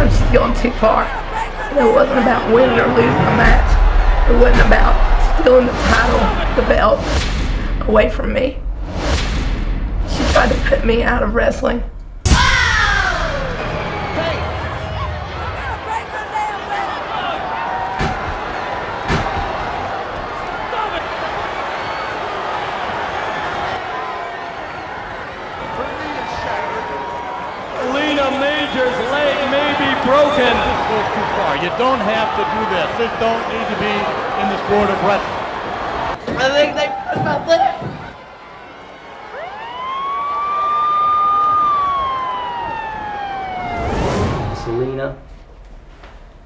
time she's gone too far. And it wasn't about winning or losing a match. It wasn't about stealing the title, the belt, away from me. She tried to put me out of wrestling. Broken. This goes too far. You don't have to do this. This don't need to be in the sport of wrestling. I think they put my leg. Selina,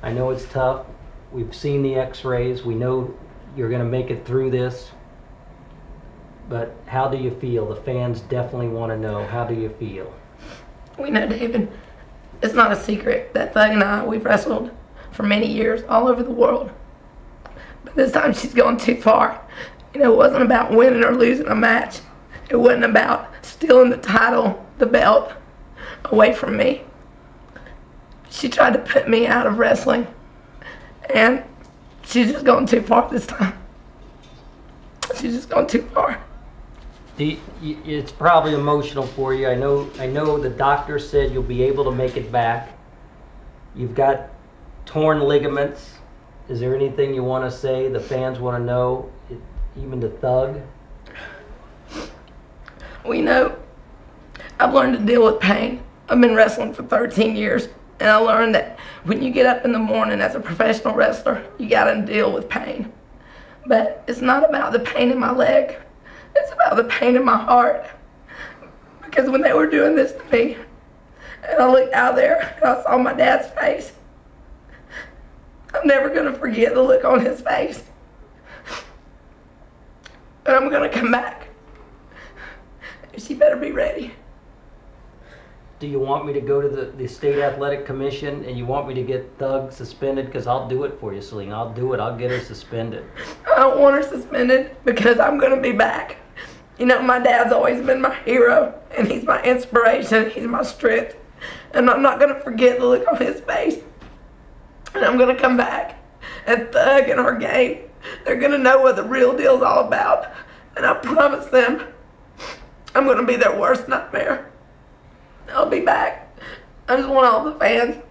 I know it's tough. We've seen the x-rays. We know you're going to make it through this. But how do you feel? The fans definitely want to know. How do you feel? We know, David. It's not a secret that Thug and I, we've wrestled for many years all over the world. But this time she's gone too far. You know, it wasn't about winning or losing a match. It wasn't about stealing the title, the belt, away from me. She tried to put me out of wrestling. And she's just gone too far this time. She's just gone too far. Y- It's probably emotional for you. I know. I know the doctor said you'll be able to make it back. You've got torn ligaments. Is there anything you want to say? The fans want to know, it- even the thug. We know I've learned to deal with pain. I've been wrestling for 13 years, and I learned that when you get up in the morning as a professional wrestler, you got to deal with pain. But it's not about the pain in my leg, it's about the pain in my heart. Because when they were doing this to me, and I looked out there and I saw my dad's face, I'm never going to forget the look on his face. But I'm going to come back. She better be ready. Do you want me to go to the, the state athletic commission and you want me to get Thug suspended? Because I'll do it for you, Selina. I'll do it. I'll get her suspended. I don't want her suspended because I'm gonna be back. You know, my dad's always been my hero, and he's my inspiration. He's my strength, and I'm not gonna forget the look on his face. And I'm gonna come back, and Thug in our game. they're gonna know what the real deal's all about. And I promise them, I'm gonna be their worst nightmare. I'll be back. I just want all the fans,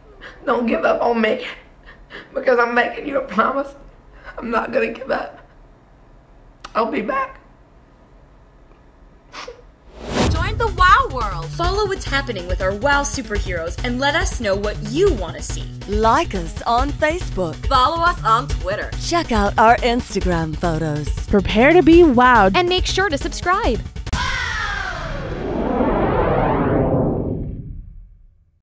don't give up on me, because I'm making you a promise. I'm not gonna give up. I'll be back. Join the WoW world. Follow what's happening with our WoW superheroes and let us know what you want to see. Like us on Facebook. Follow us on Twitter. Check out our Instagram photos. Prepare to be wowed. And make sure to subscribe.